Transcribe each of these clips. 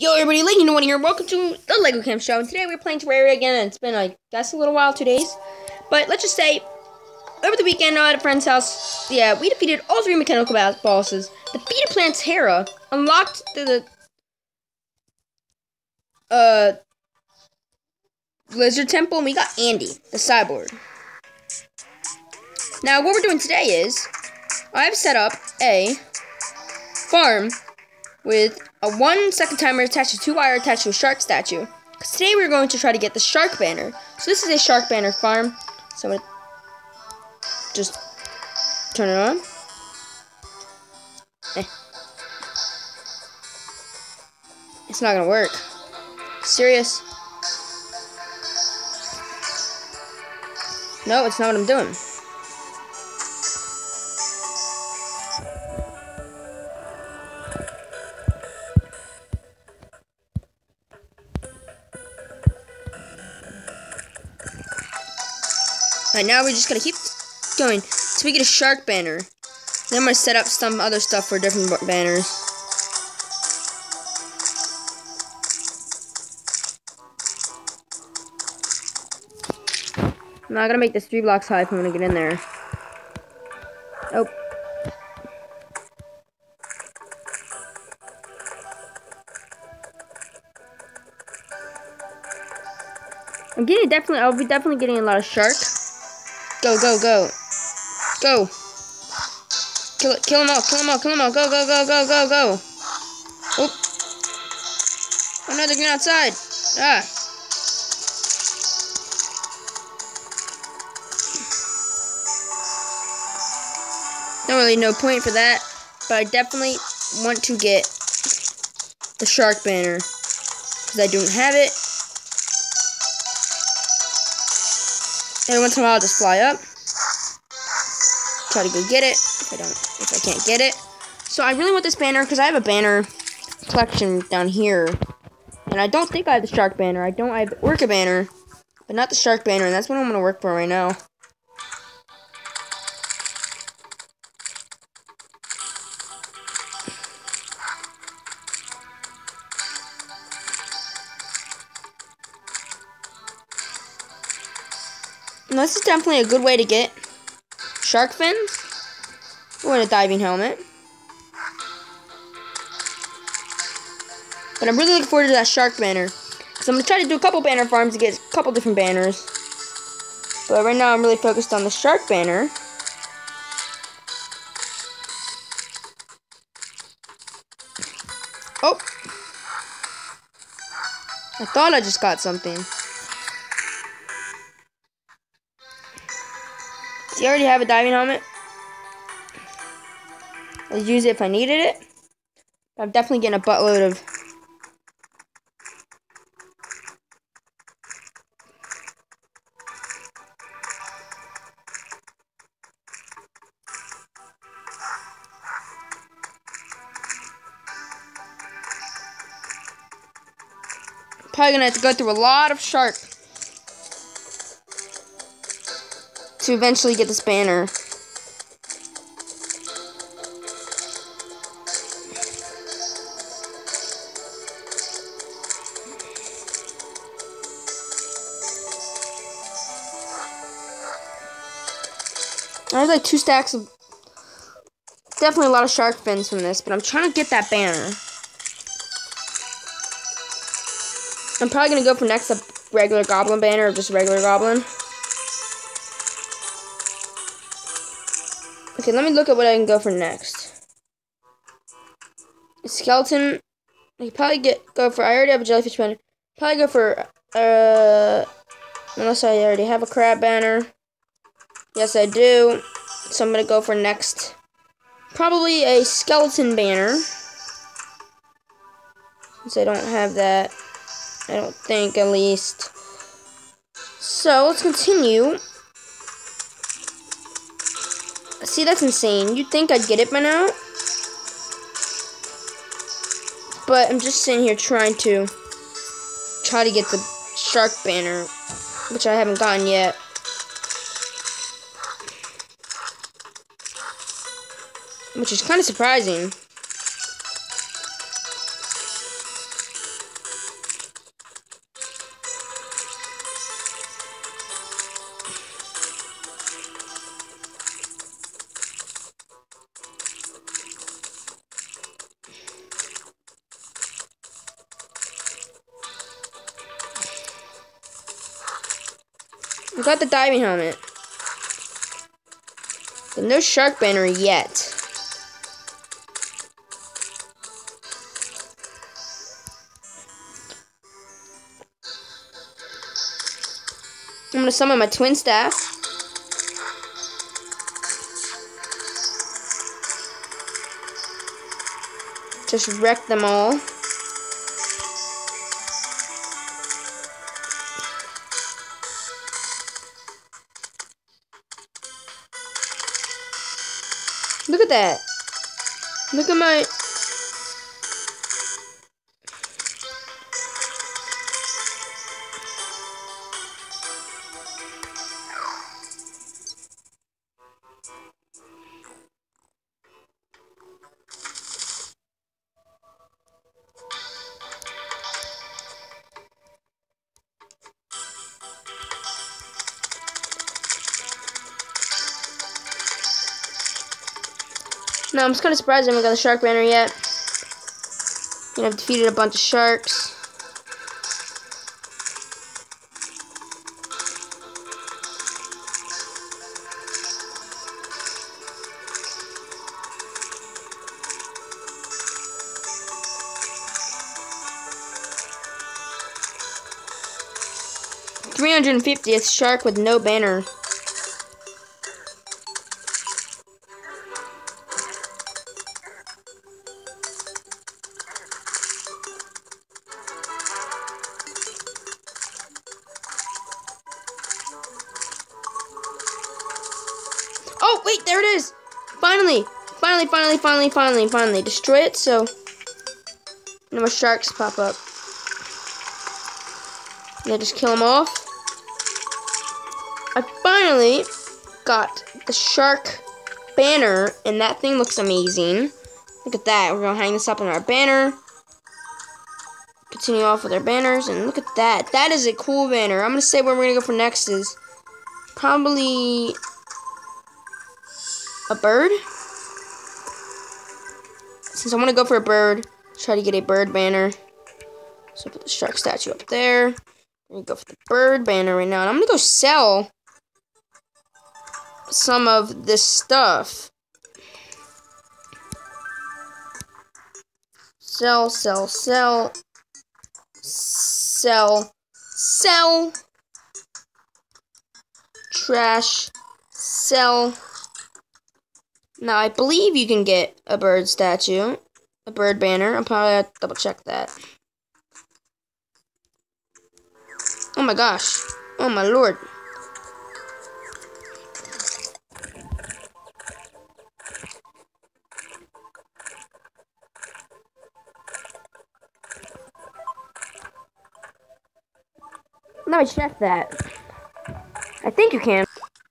Yo, everybody, No One here. Welcome to the Lego Cam Show. And today we're playing Terraria again, and it's been, I guess, a little while, two days. But let's just say, over the weekend I at a friend's house, yeah, we defeated all three mechanical bosses. Defeated Plantera, unlocked the, the uh, Lizard Temple, and we got Andy, the cyborg. Now, what we're doing today is, I've set up a farm with a one second timer attached to two wire attached to a shark statue. Because today we're going to try to get the shark banner. So this is a shark banner farm. So I'm going to just turn it on. Eh. It's not going to work. Serious? No, it's not what I'm doing. Alright, now we're just gonna keep going so we get a shark banner. Then I'm gonna set up some other stuff for different banners. I'm not gonna make this three blocks high if I'm gonna get in there. Oh. I'm getting definitely, I'll be definitely getting a lot of shark. Go, go, go. Go. Kill it, kill them all, kill them all, kill them all. Go, go, go, go, go, go. Oh. Oh no, they're getting outside. Ah. Don't really no point for that, but I definitely want to get the shark banner because I don't have it. Every once in a while, I'll just fly up, try to go get it. If I don't, if I can't get it, so I really want this banner because I have a banner collection down here, and I don't think I have the shark banner. I don't. I have the orca banner, but not the shark banner, and that's what I'm gonna work for right now. This is definitely a good way to get shark fins or a diving helmet. But I'm really looking forward to that shark banner. So I'm going to try to do a couple banner farms to get a couple different banners. But right now I'm really focused on the shark banner. Oh! I thought I just got something. Do you already have a diving helmet? I'd use it if I needed it. I'm definitely getting a buttload of Probably gonna have to go through a lot of shark to eventually get this banner. I have like two stacks of definitely a lot of shark fins from this, but I'm trying to get that banner. I'm probably gonna go for next a regular goblin banner or just regular goblin. Okay, let me look at what I can go for next. Skeleton. I probably get go for. I already have a jellyfish banner. Probably go for. Uh, unless I already have a crab banner. Yes, I do. So I'm gonna go for next. Probably a skeleton banner. Since I don't have that. I don't think, at least. So let's continue. See, that's insane. You'd think I'd get it by now. But I'm just sitting here trying to try to get the shark banner, which I haven't gotten yet. Which is kind of surprising. We got the diving helmet. But no shark banner yet. I'm gonna summon my twin staff. Just wreck them all. Look at that. Look at my... No, I'm just kind of surprised I haven't got the shark banner yet. You know, I've defeated a bunch of sharks. Three hundred and fiftieth shark with no banner. Finally, finally, finally. Destroy it so no more sharks pop up. Yeah, just kill them off. I finally got the shark banner, and that thing looks amazing. Look at that. We're going to hang this up on our banner. Continue off with our banners, and look at that. That is a cool banner. I'm going to say where we're going to go for next is probably a bird. Since I want to go for a bird, try to get a bird banner. So put the shark statue up there. I'm gonna go for the bird banner right now. And I'm gonna go sell some of this stuff. Sell, sell, sell. Sell. Sell. Trash. Sell. Now, I believe you can get a bird statue, a bird banner. I'll probably to double check that. Oh my gosh. Oh my lord. Let me check that. I think you can.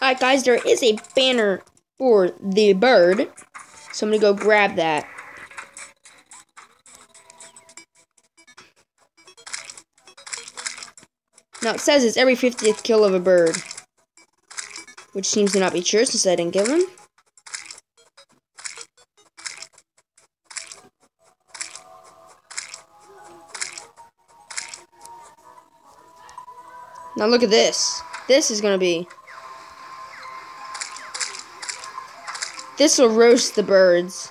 Alright guys, there is a banner for the bird. So I'm going to go grab that. Now it says it's every 50th kill of a bird. Which seems to not be true since I didn't kill him. Now look at this. This is going to be This will roast the birds.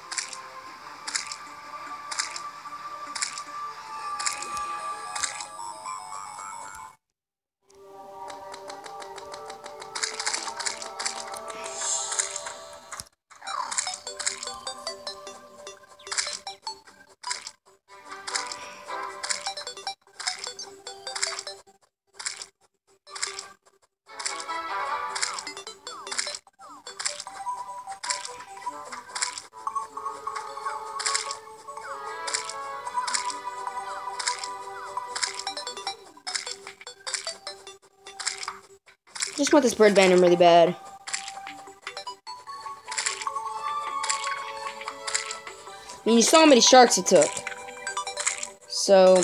Just want this bird banner really bad. I mean, you saw how many sharks it took. So...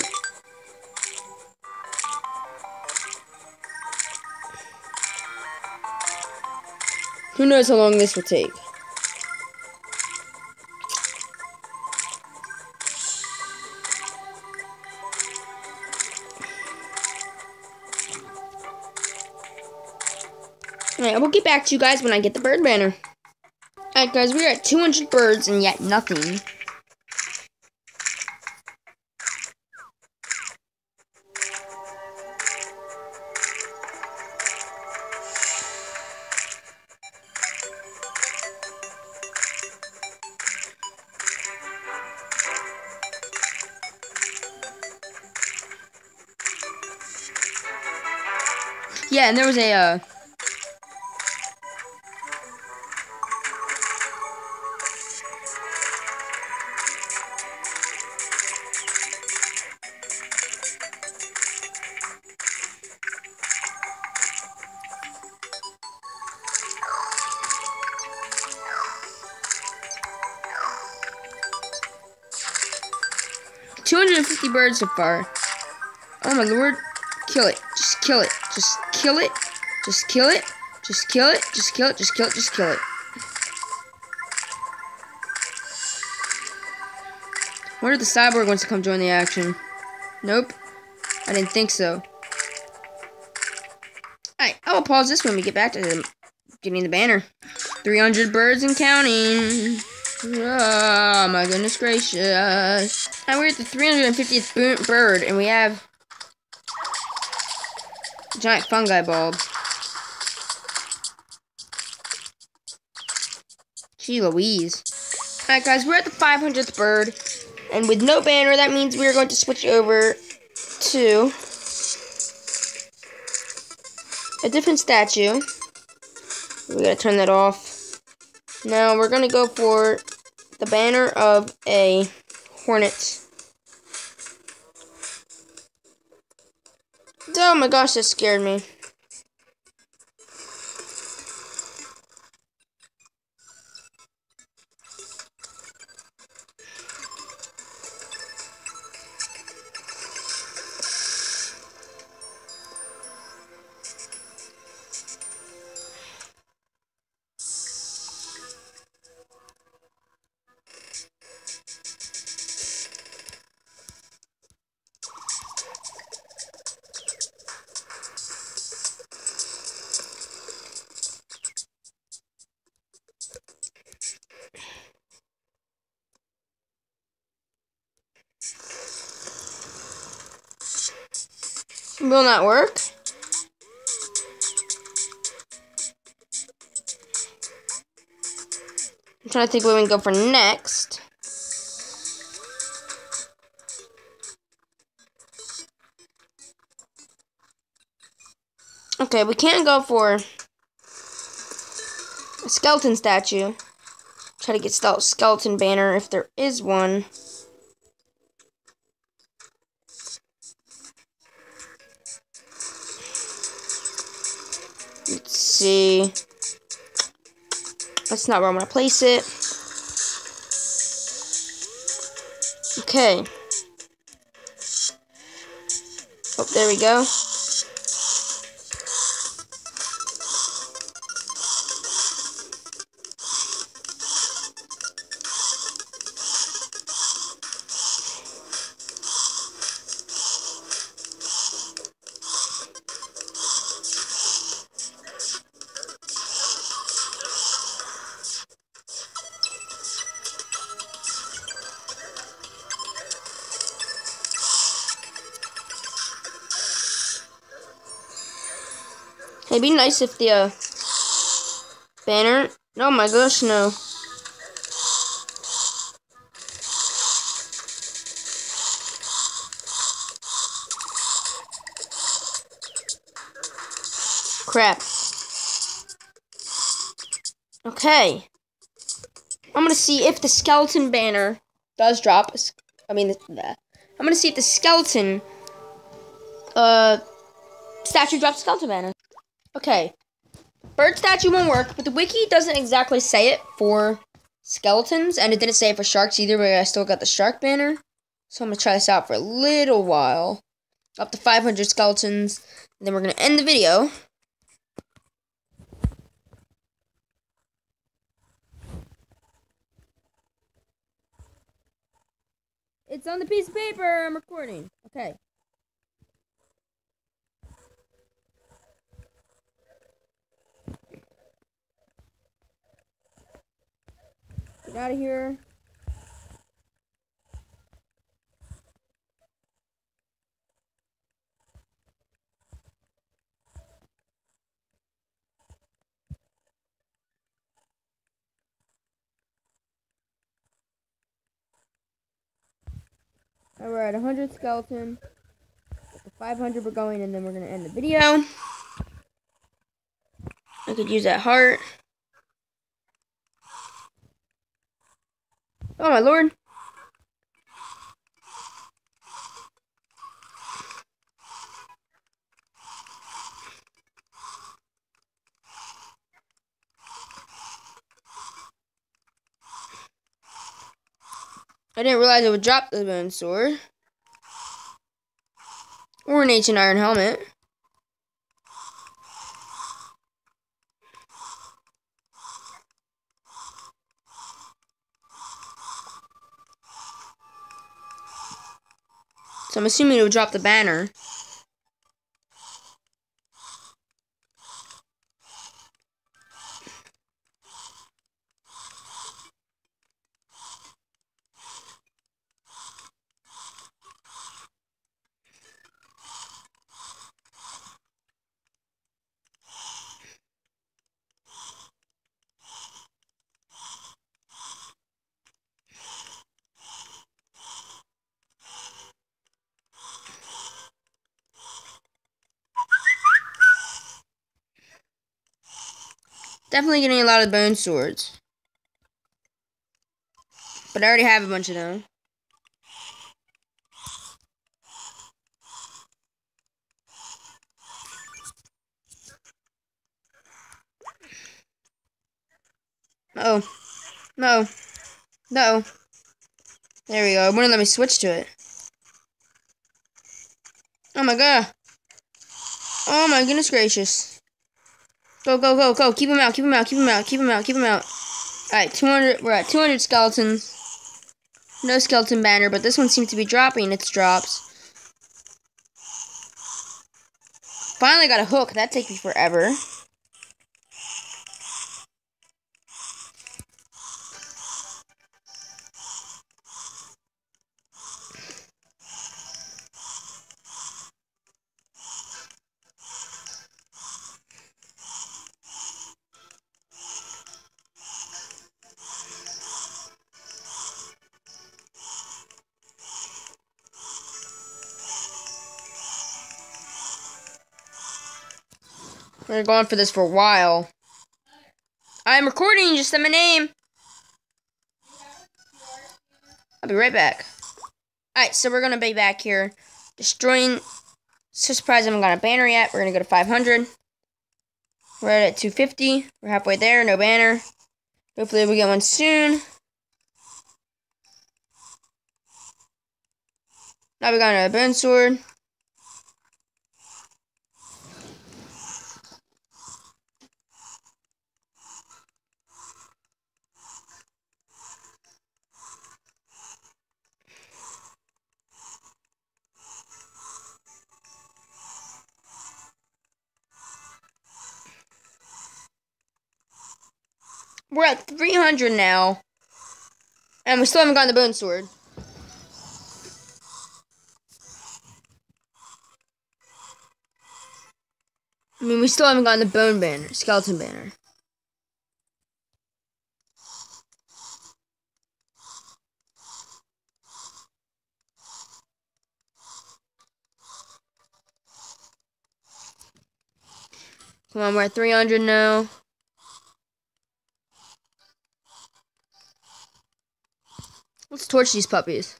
Who knows how long this will take. Will get back to you guys when I get the bird banner. Alright guys, we're at 200 birds and yet nothing. Yeah, and there was a, uh... Two hundred and fifty birds so far. Oh my lord. Kill it. Just kill it. Just kill it. Just kill it. Just kill it. Just kill it. Just kill it. Just kill it. Where did the cyborg wants to come join the action? Nope. I didn't think so. Alright, I will pause this when we get back to the, getting the banner. 300 birds and counting. Oh my goodness gracious. And we're at the 350th bird and we have giant fungi bulb. Gee Louise. Alright guys, we're at the 500th bird. And with no banner, that means we're going to switch over to a different statue. We gotta turn that off. Now we're gonna go for the banner of a hornet. Oh my gosh, that scared me. Will not work. I'm trying to think what we can go for next. Okay, we can't go for a skeleton statue. Try to get skeleton banner if there is one. See. That's not where I'm going to place it. Okay. Oh, there we go. It'd be nice if the uh, banner. Oh my gosh, no. Crap. Okay. I'm gonna see if the skeleton banner does drop. I mean, the, I'm gonna see if the skeleton uh statue drops skeleton banner. Okay. Bird statue won't work, but the wiki doesn't exactly say it for skeletons, and it didn't say it for sharks either, but I still got the shark banner. So I'm going to try this out for a little while. Up to 500 skeletons, and then we're going to end the video. It's on the piece of paper I'm recording. Okay. Get out of here. We're at 100 skeleton. At the 500 we're going, and then we're going to end the video. I could use that heart. Oh my lord. I didn't realize it would drop the bone sword. Or an ancient iron helmet. So I'm assuming it would drop the banner. Definitely getting a lot of bone swords. But I already have a bunch of them. Oh. No. No. There we go. It wouldn't let me switch to it. Oh my god. Oh my goodness gracious. Go, go, go, go. Keep him out, keep him out, keep him out, keep him out, keep him out. Alright, 200, we're at 200 skeletons. No skeleton banner, but this one seems to be dropping its drops. Finally got a hook. That takes me forever. We're going for this for a while. I'm recording, just say my name. I'll be right back. Alright, so we're gonna be back here. Destroying so surprised I haven't got a banner yet. We're gonna go to 500. We're at 250. We're halfway there, no banner. Hopefully we get one soon. Now we got another bone sword. We're at 300 now. And we still haven't gotten the bone sword. I mean, we still haven't gotten the bone banner, skeleton banner. Come on, we're at 300 now. Let's torch these puppies.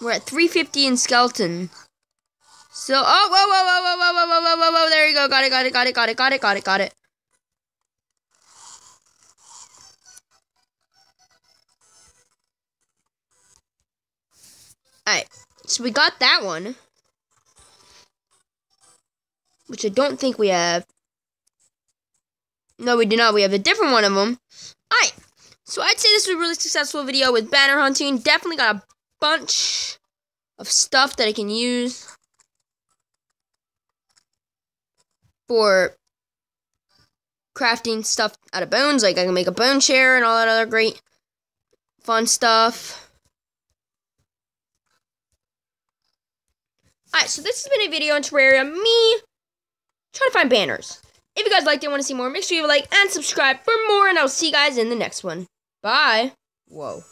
We're at 350 in skeleton. So, oh, whoa, whoa, whoa, whoa, whoa, whoa, whoa, whoa, whoa, there you go. Got it, got it, got it, got it, got it, got it, got it. So we got that one. Which I don't think we have. No, we do not. We have a different one of them. Alright, So I'd say this was a really successful video with banner hunting. Definitely got a bunch of stuff that I can use for crafting stuff out of bones. Like I can make a bone chair and all that other great fun stuff. Alright, so this has been a video on Terraria. Me trying to find banners. If you guys liked it and want to see more, make sure you like and subscribe for more, and I'll see you guys in the next one. Bye. Whoa.